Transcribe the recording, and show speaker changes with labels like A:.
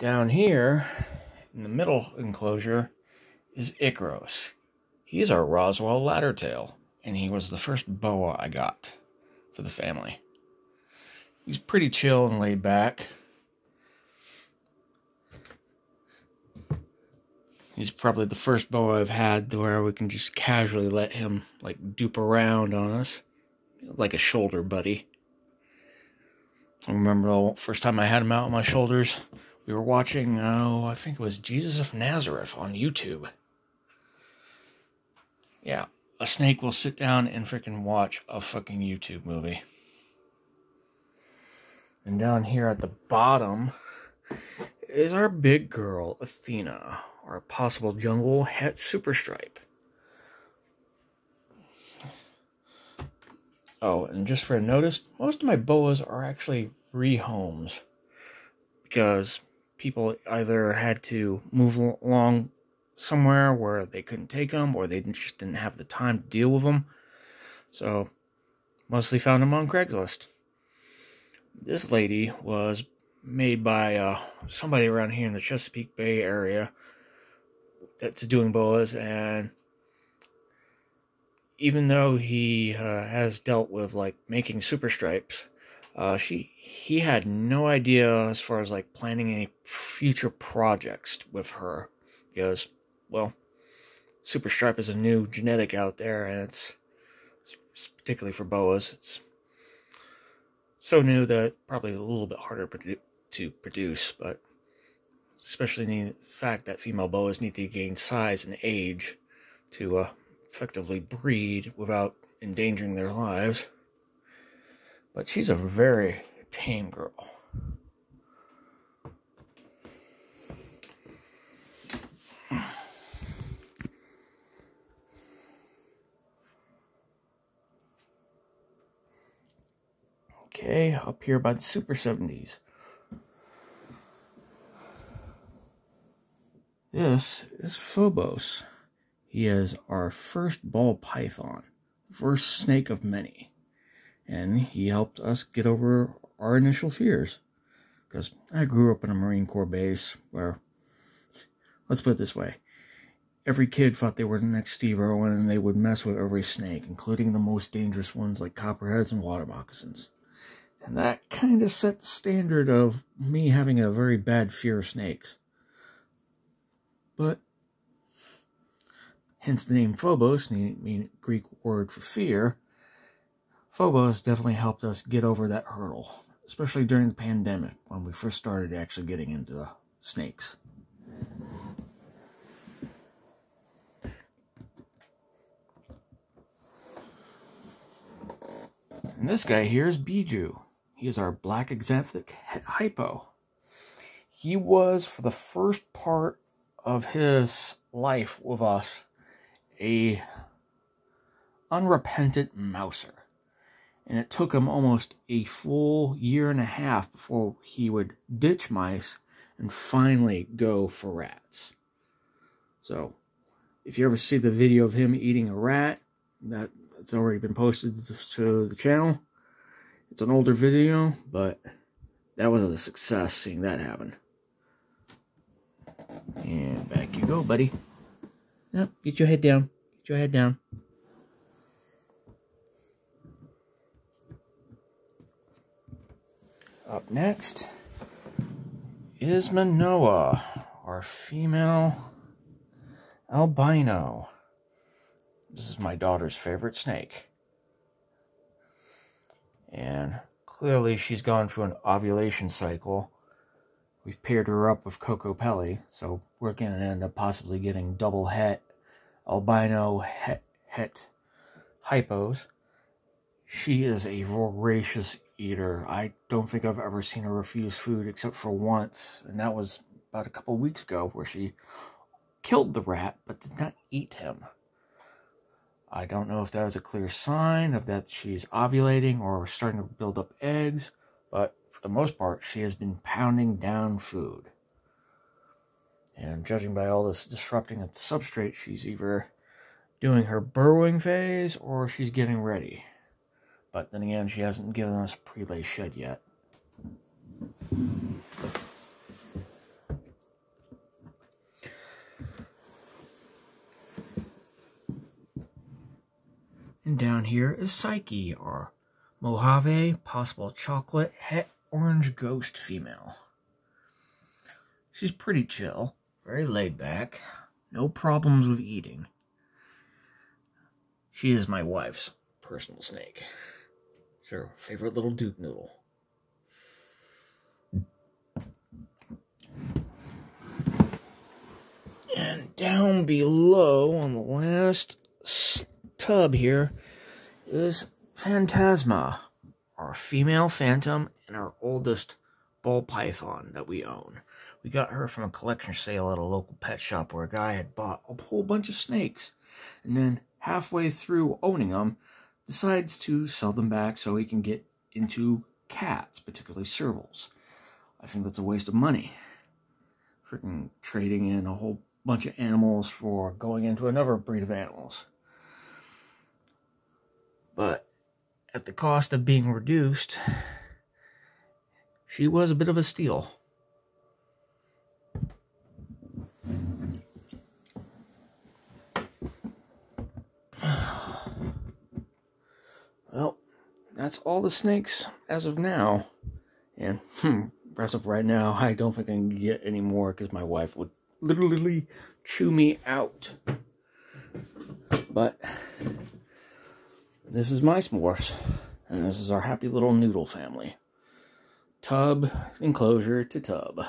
A: Down here, in the middle enclosure, is Icaros. He's our Roswell laddertail, and he was the first boa I got for the family. He's pretty chill and laid back. He's probably the first boa I've had where we can just casually let him like dupe around on us. Like a shoulder buddy. I remember the first time I had him out on my shoulders, we were watching, oh, I think it was Jesus of Nazareth on YouTube. Yeah, a snake will sit down and freaking watch a fucking YouTube movie. And down here at the bottom is our big girl, Athena, our possible jungle het superstripe. Oh, and just for a notice, most of my boas are actually rehomes because people either had to move along somewhere where they couldn't take them or they just didn't have the time to deal with them. So, mostly found them on Craigslist. This lady was made by uh, somebody around here in the Chesapeake Bay area that's doing boas, and even though he uh, has dealt with like making super stripes, uh, she he had no idea as far as like planning any future projects with her because well, super stripe is a new genetic out there, and it's, it's particularly for boas. It's so new that probably a little bit harder to produce, but especially the fact that female boas need to gain size and age to uh, effectively breed without endangering their lives. But she's a very tame girl. Okay, up here by the Super 70s. This is Phobos. He is our first ball python, first snake of many. And he helped us get over our initial fears. Because I grew up in a Marine Corps base where, let's put it this way, every kid thought they were the next Steve Irwin and they would mess with every snake, including the most dangerous ones like copperheads and water moccasins. And that kind of set the standard of me having a very bad fear of snakes. But, hence the name Phobos, mean Greek word for fear. Phobos definitely helped us get over that hurdle, especially during the pandemic when we first started actually getting into snakes. And this guy here is Bijou. He is our black axanthic hypo. He was, for the first part of his life with us a unrepentant mouser. And it took him almost a full year and a half before he would ditch mice and finally go for rats. So, if you ever see the video of him eating a rat, that, that's already been posted to the channel. It's an older video, but that was a success seeing that happen. And back you go, buddy. Yep, get your head down. Get your head down. Up next is Manoa, our female albino. This is my daughter's favorite snake. And clearly she's gone through an ovulation cycle We've paired her up with Coco Pelli, so we're going to end up possibly getting double het, albino het, het hypos. She is a voracious eater. I don't think I've ever seen her refuse food except for once, and that was about a couple weeks ago where she killed the rat but did not eat him. I don't know if that is a clear sign of that she's ovulating or starting to build up eggs, but for the most part, she has been pounding down food. And judging by all this disrupting of the substrate, she's either doing her burrowing phase or she's getting ready. But then again, she hasn't given us a prelay shed yet. And down here is Psyche, or Mojave, possible chocolate, het orange ghost female. She's pretty chill, very laid back, no problems with eating. She is my wife's personal snake. It's her favorite little Duke noodle. And down below on the last tub here is Phantasma, our female phantom and our oldest ball python that we own. We got her from a collection sale at a local pet shop where a guy had bought a whole bunch of snakes. And then halfway through owning them, decides to sell them back so he can get into cats, particularly servals. I think that's a waste of money. Freaking trading in a whole bunch of animals for going into another breed of animals. But at the cost of being reduced, she was a bit of a steal. Well, that's all the snakes as of now. And hmm, as of right now, I don't think I can get any more because my wife would literally chew me out. But this is my s'mores, and this is our happy little noodle family. Tub enclosure to tub.